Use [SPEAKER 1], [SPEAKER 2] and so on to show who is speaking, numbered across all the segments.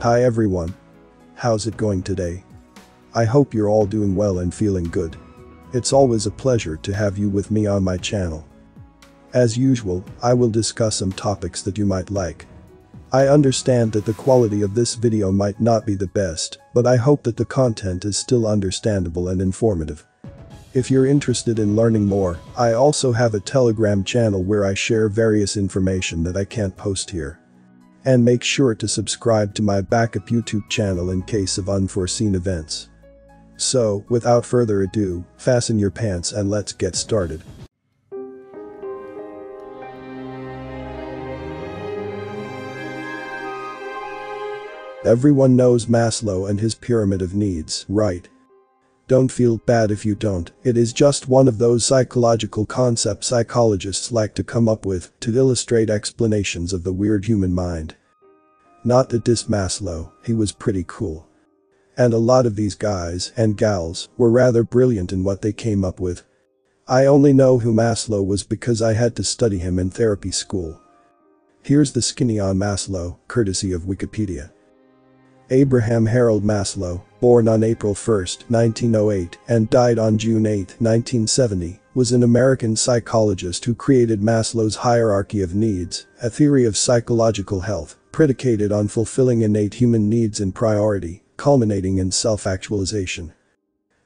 [SPEAKER 1] Hi everyone. How's it going today? I hope you're all doing well and feeling good. It's always a pleasure to have you with me on my channel. As usual, I will discuss some topics that you might like. I understand that the quality of this video might not be the best, but I hope that the content is still understandable and informative. If you're interested in learning more, I also have a telegram channel where I share various information that I can't post here. And make sure to subscribe to my backup YouTube channel in case of unforeseen events. So, without further ado, fasten your pants and let's get started. Everyone knows Maslow and his pyramid of needs, right? Don't feel bad if you don't, it is just one of those psychological concepts psychologists like to come up with to illustrate explanations of the weird human mind. Not that this Maslow, he was pretty cool. And a lot of these guys and gals were rather brilliant in what they came up with. I only know who Maslow was because I had to study him in therapy school. Here's the skinny on Maslow, courtesy of Wikipedia. Abraham Harold Maslow, born on April 1, 1908 and died on June 8, 1970, was an American psychologist who created Maslow's hierarchy of needs, a theory of psychological health, predicated on fulfilling innate human needs in priority, culminating in self-actualization.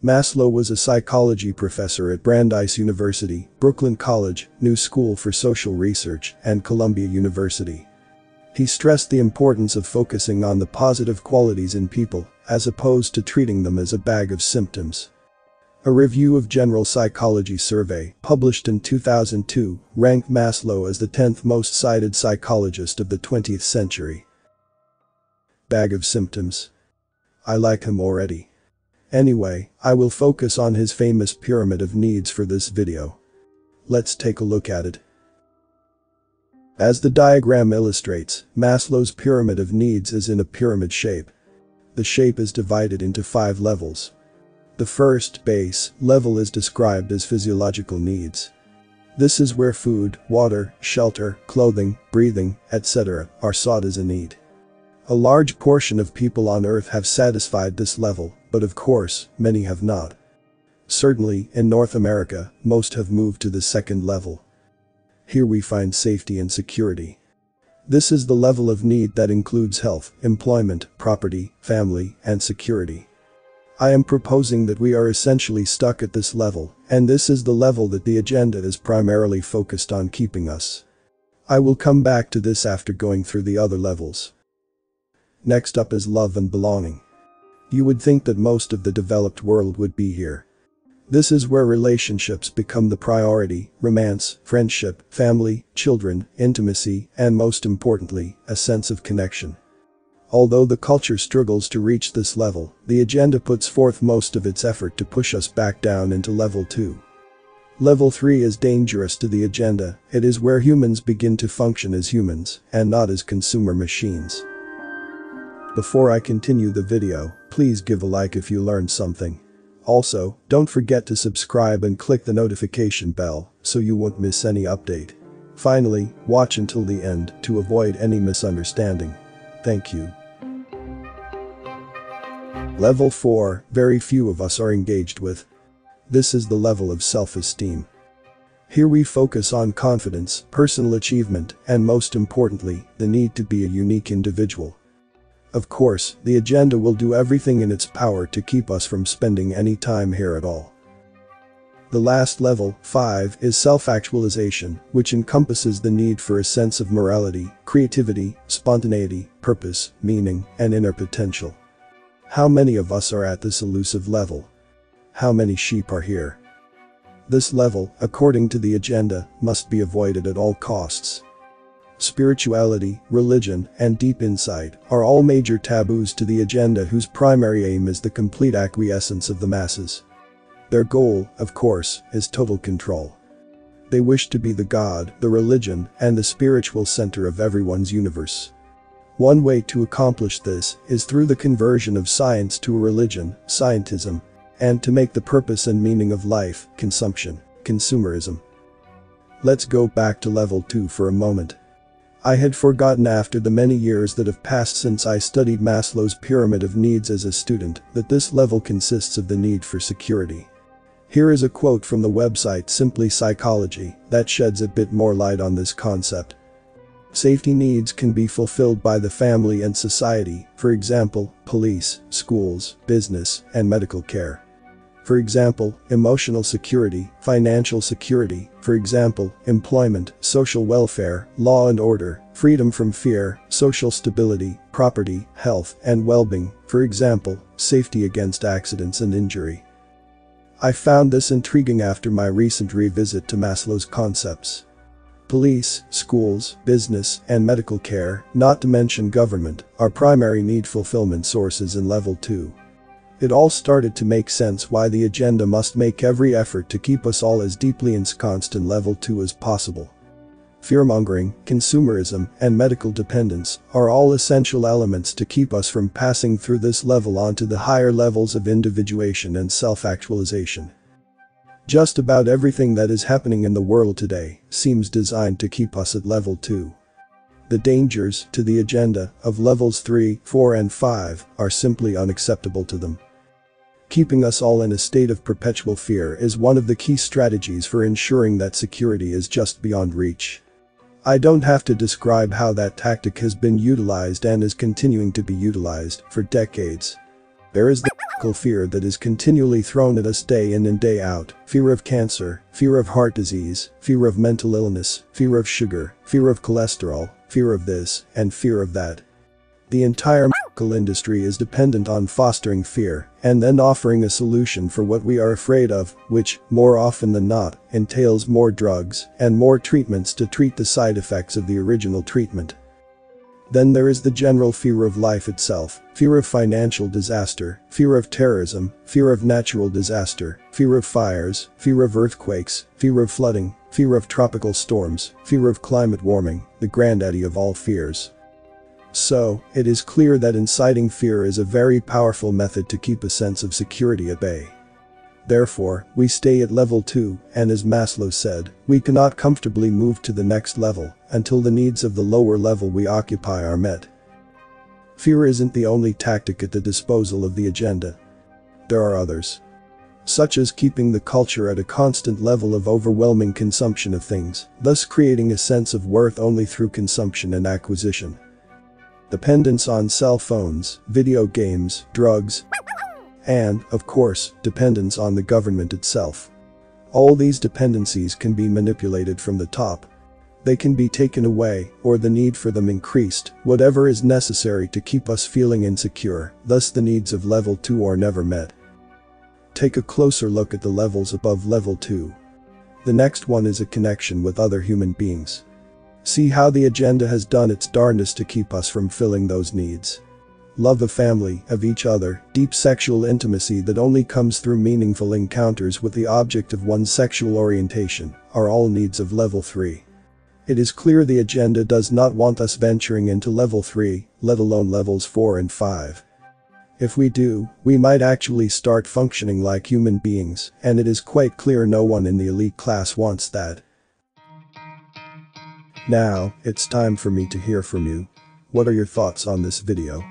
[SPEAKER 1] Maslow was a psychology professor at Brandeis University, Brooklyn College, New School for Social Research, and Columbia University. He stressed the importance of focusing on the positive qualities in people, as opposed to treating them as a bag of symptoms. A review of General Psychology survey, published in 2002, ranked Maslow as the 10th most cited psychologist of the 20th century. Bag of symptoms. I like him already. Anyway, I will focus on his famous pyramid of needs for this video. Let's take a look at it. As the diagram illustrates, Maslow's pyramid of needs is in a pyramid shape. The shape is divided into five levels. The first, base, level is described as physiological needs. This is where food, water, shelter, clothing, breathing, etc. are sought as a need. A large portion of people on earth have satisfied this level, but of course, many have not. Certainly, in North America, most have moved to the second level. Here we find safety and security. This is the level of need that includes health, employment, property, family, and security. I am proposing that we are essentially stuck at this level, and this is the level that the agenda is primarily focused on keeping us. I will come back to this after going through the other levels. Next up is love and belonging. You would think that most of the developed world would be here. This is where relationships become the priority, romance, friendship, family, children, intimacy, and most importantly, a sense of connection. Although the culture struggles to reach this level, the agenda puts forth most of its effort to push us back down into level 2. Level 3 is dangerous to the agenda, it is where humans begin to function as humans, and not as consumer machines. Before I continue the video, please give a like if you learned something. Also, don't forget to subscribe and click the notification bell so you won't miss any update. Finally, watch until the end to avoid any misunderstanding. Thank you. Level 4, very few of us are engaged with. This is the level of self-esteem. Here we focus on confidence, personal achievement, and most importantly, the need to be a unique individual. Of course, the agenda will do everything in its power to keep us from spending any time here at all. The last level, 5, is self-actualization, which encompasses the need for a sense of morality, creativity, spontaneity, purpose, meaning, and inner potential. How many of us are at this elusive level? How many sheep are here? This level, according to the agenda, must be avoided at all costs. Spirituality, religion, and deep insight are all major taboos to the agenda whose primary aim is the complete acquiescence of the masses. Their goal, of course, is total control. They wish to be the god, the religion, and the spiritual center of everyone's universe. One way to accomplish this is through the conversion of science to a religion, scientism, and to make the purpose and meaning of life, consumption, consumerism. Let's go back to level 2 for a moment. I had forgotten after the many years that have passed since I studied Maslow's pyramid of needs as a student that this level consists of the need for security. Here is a quote from the website Simply Psychology that sheds a bit more light on this concept. Safety needs can be fulfilled by the family and society, for example, police, schools, business, and medical care. For example, emotional security, financial security, for example, employment, social welfare, law and order, freedom from fear, social stability, property, health, and well-being, for example, safety against accidents and injury. I found this intriguing after my recent revisit to Maslow's concepts. Police, schools, business, and medical care, not to mention government, are primary need fulfillment sources in level 2. It all started to make sense why the agenda must make every effort to keep us all as deeply ensconced in level 2 as possible. Fearmongering, consumerism, and medical dependence are all essential elements to keep us from passing through this level onto the higher levels of individuation and self-actualization. Just about everything that is happening in the world today seems designed to keep us at level 2. The dangers to the agenda of levels 3, 4 and 5 are simply unacceptable to them. Keeping us all in a state of perpetual fear is one of the key strategies for ensuring that security is just beyond reach. I don't have to describe how that tactic has been utilized and is continuing to be utilized for decades. There is the fear that is continually thrown at us day in and day out, fear of cancer, fear of heart disease, fear of mental illness, fear of sugar, fear of cholesterol, fear of this, and fear of that. The entire medical industry is dependent on fostering fear and then offering a solution for what we are afraid of, which, more often than not, entails more drugs and more treatments to treat the side effects of the original treatment. Then there is the general fear of life itself, fear of financial disaster, fear of terrorism, fear of natural disaster, fear of fires, fear of earthquakes, fear of flooding, fear of tropical storms, fear of climate warming, the granddaddy of all fears. So, it is clear that inciting fear is a very powerful method to keep a sense of security at bay. Therefore, we stay at level 2, and as Maslow said, we cannot comfortably move to the next level until the needs of the lower level we occupy are met. Fear isn't the only tactic at the disposal of the agenda. There are others. Such as keeping the culture at a constant level of overwhelming consumption of things, thus creating a sense of worth only through consumption and acquisition. Dependence on cell phones, video games, drugs, and, of course, dependence on the government itself. All these dependencies can be manipulated from the top. They can be taken away, or the need for them increased, whatever is necessary to keep us feeling insecure, thus the needs of level 2 are never met. Take a closer look at the levels above level 2. The next one is a connection with other human beings. See how the agenda has done its darndest to keep us from filling those needs love of family, of each other, deep sexual intimacy that only comes through meaningful encounters with the object of one's sexual orientation, are all needs of level 3. It is clear the agenda does not want us venturing into level 3, let alone levels 4 and 5. If we do, we might actually start functioning like human beings, and it is quite clear no one in the elite class wants that. Now, it's time for me to hear from you. What are your thoughts on this video?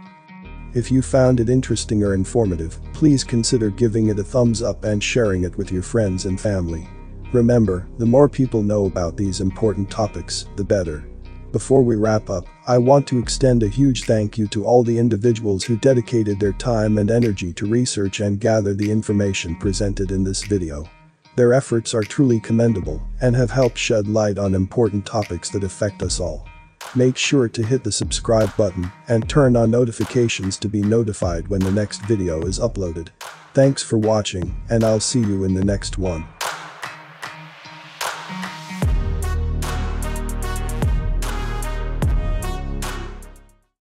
[SPEAKER 1] If you found it interesting or informative, please consider giving it a thumbs up and sharing it with your friends and family. Remember, the more people know about these important topics, the better. Before we wrap up, I want to extend a huge thank you to all the individuals who dedicated their time and energy to research and gather the information presented in this video. Their efforts are truly commendable and have helped shed light on important topics that affect us all. Make sure to hit the subscribe button and turn on notifications to be notified when the next video is uploaded. Thanks for watching and I'll see you in the next one.